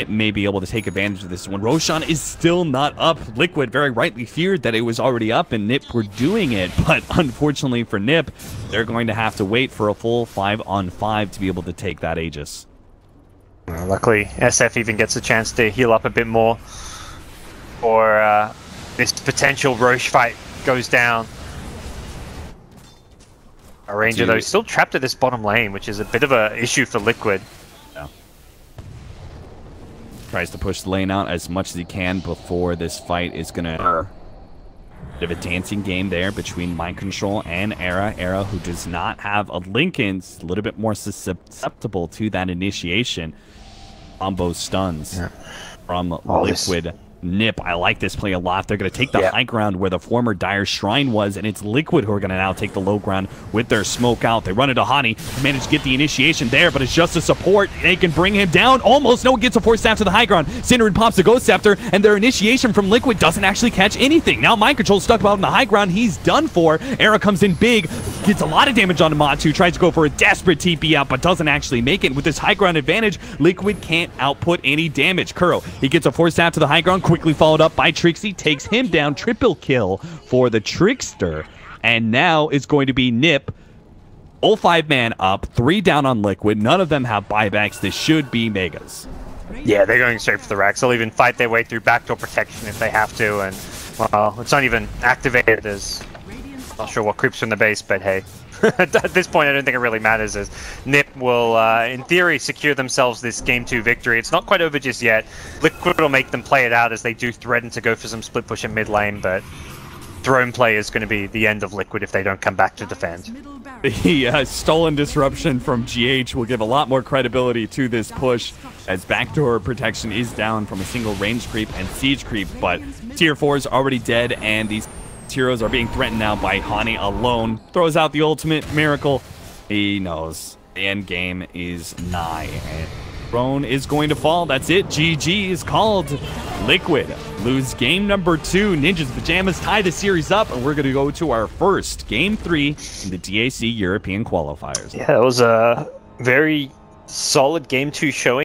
It may be able to take advantage of this one. Roshan is still not up. Liquid very rightly feared that it was already up and Nip were doing it, but unfortunately for Nip, they're going to have to wait for a full five on five to be able to take that Aegis. Luckily, SF even gets a chance to heal up a bit more, or uh, this potential Rosh fight goes down. A Ranger, though, still trapped at this bottom lane, which is a bit of a issue for Liquid. Tries to push the lane out as much as he can before this fight is gonna bit of a dancing game there between Mind Control and Era. Era, who does not have a Linken's, a little bit more susceptible to that initiation. Combo stuns Yeah. from this- Liquid. Nip, I like this play a lot. They're going to take the Yeah. high ground where the former Dire Shrine was, and it's Liquid who are going to now take the low ground with their smoke out. They run into Hani, manage to get the initiation there, but it's just a support. They can bring him down. Almost no one gets a force staff to the high ground. Synderen pops the Ghost Scepter, and their initiation from Liquid doesn't actually catch anything. Now Mind Control stuck out in the high ground. He's done for. Era comes in big, gets a lot of damage on Matu, tries to go for a desperate TP out, but doesn't actually make it. With this high ground advantage, Liquid can't output any damage. Kuro, he gets a force staff to the high ground, quickly followed up by Trixie, takes him down. Triple kill for the Trickster. And now it's going to be Nip. All five man up, three down on Liquid. None of them have buybacks. This should be Megas. Yeah, they're going straight for the racks. They'll even fight their way through backdoor protection if they have to, and well, it's not even activated as not sure what creeps from the base, but hey. At this point, I don't think it really matters as Nip will, uh, in theory, secure themselves this Game 2 victory. It's not quite over just yet. Liquid will make them play it out as they do threaten to go for some split push in mid lane, but throne play is going to be the end of Liquid if they don't come back to defend. The uh, stolen disruption from GH will give a lot more credibility to this push as backdoor protection is down from a single range creep and siege creep, but tier 4 is already dead and these heroes are being threatened now by Hani alone. Throws out the ultimate miracle. He knows the end game is nigh and Throne is going to fall. That's it. GG is called. Liquid lose game number two. Ninjas Pajamas tie the series up, and we're going to go to our first game three in the DAC European qualifiers. Yeah, that was a very solid Game 2 showing.